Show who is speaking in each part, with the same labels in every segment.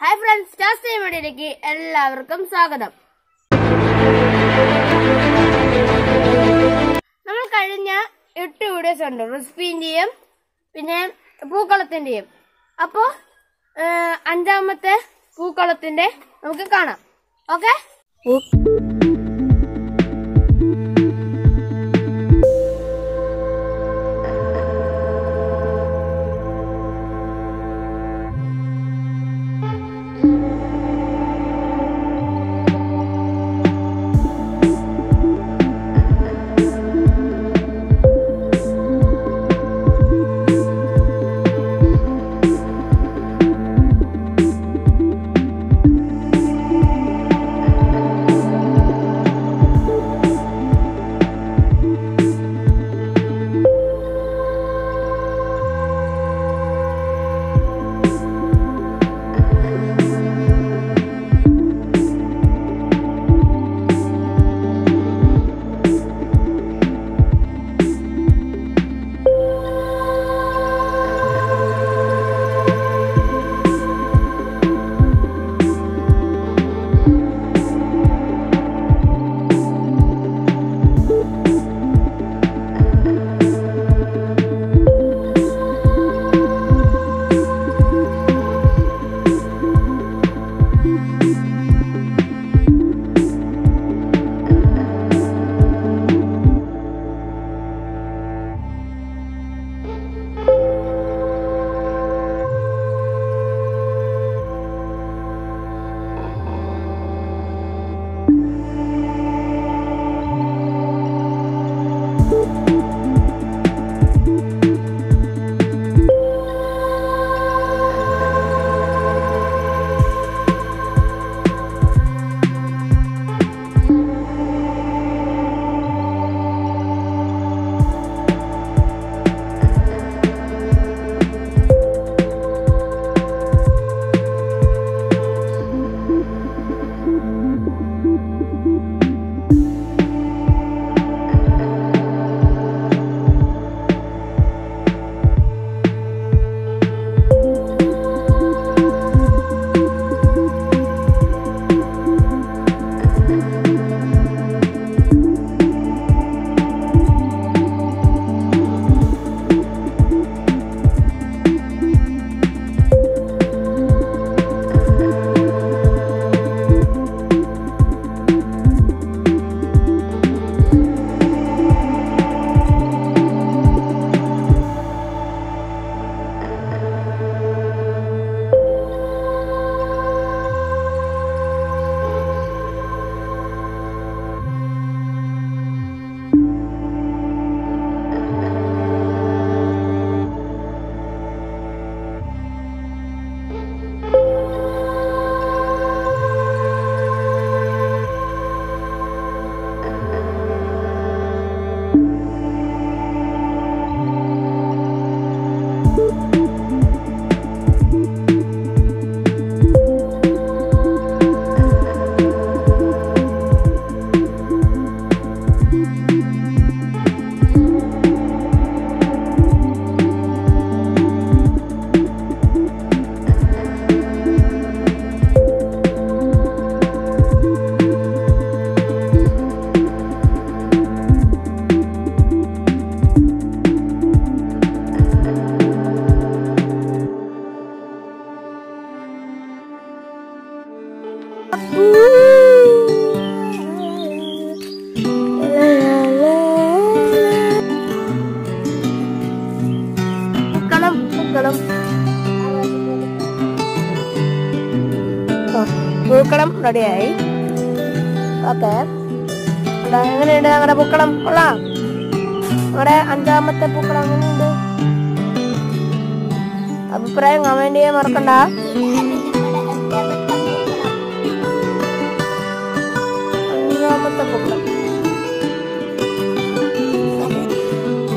Speaker 1: Hi friends star മീഡിയയിലേക്ക് എല്ലാവർക്കും സ്വാഗതം. നമ്മൾ കഴിഞ്ഞ എട്ട് വീഡിയോസ് ഉണ്ട് റെസിപ്പീന്റെയും പിന്നെ പൂക്കളത്തിന്റെയും അപ്പോൾ അഞ്ചാമത്തെ പൂക്കളത്തിന്റെ നമുക്ക് കാണാം. Okay Bukalam, ready ay? Oke. Ada ini ada ada bukalam, pula. Ada anda mati bukalam ini deh. Abi pernah ngamen dia marukan dah?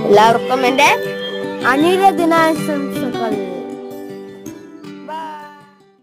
Speaker 1: എല്ലാവർക്കും എന്റെ അനിര ദിനാശംസ